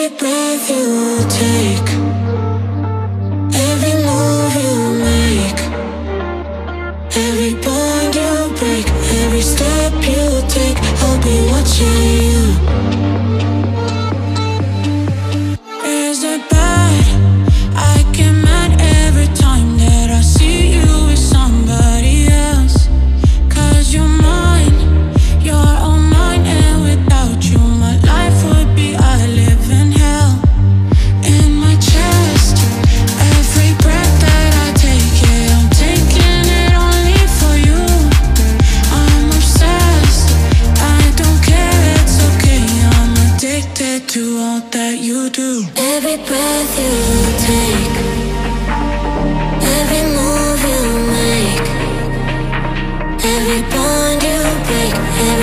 Every breath you take. Every move you make. Every bond you break. Every step you take. I'll be watching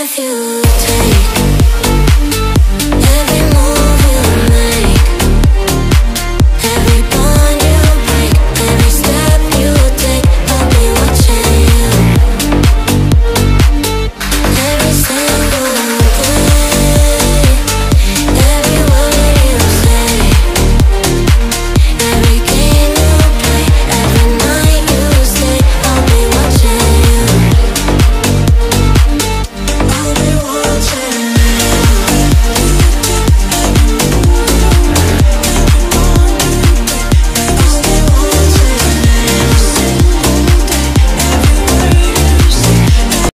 with you.